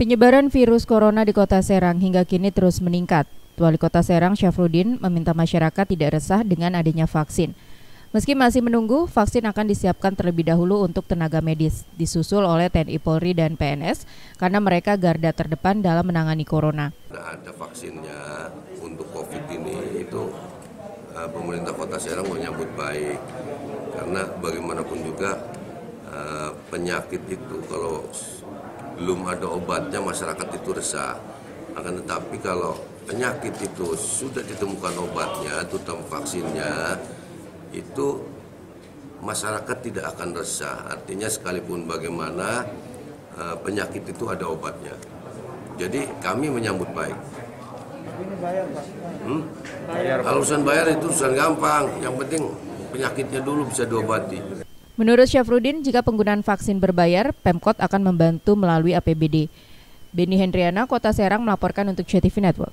Penyebaran virus corona di kota Serang hingga kini terus meningkat. Wali Kota Serang Syafruddin meminta masyarakat tidak resah dengan adanya vaksin. Meski masih menunggu, vaksin akan disiapkan terlebih dahulu untuk tenaga medis, disusul oleh TNI Polri dan PNS karena mereka garda terdepan dalam menangani corona. Ada vaksinnya untuk COVID ini itu uh, pemerintah Kota Serang menyambut baik karena bagaimanapun juga uh, penyakit itu kalau belum ada obatnya masyarakat itu resah. Akan tetapi kalau penyakit itu sudah ditemukan obatnya, terutama vaksinnya, itu masyarakat tidak akan resah. Artinya sekalipun bagaimana uh, penyakit itu ada obatnya. Jadi kami menyambut baik. Hmm? Kalau urusan bayar itu urusan gampang. Yang penting penyakitnya dulu bisa diobati. Menurut Syafruddin, jika penggunaan vaksin berbayar, Pemkot akan membantu melalui APBD. Beni Hendriana, Kota Serang melaporkan untuk CTV Network.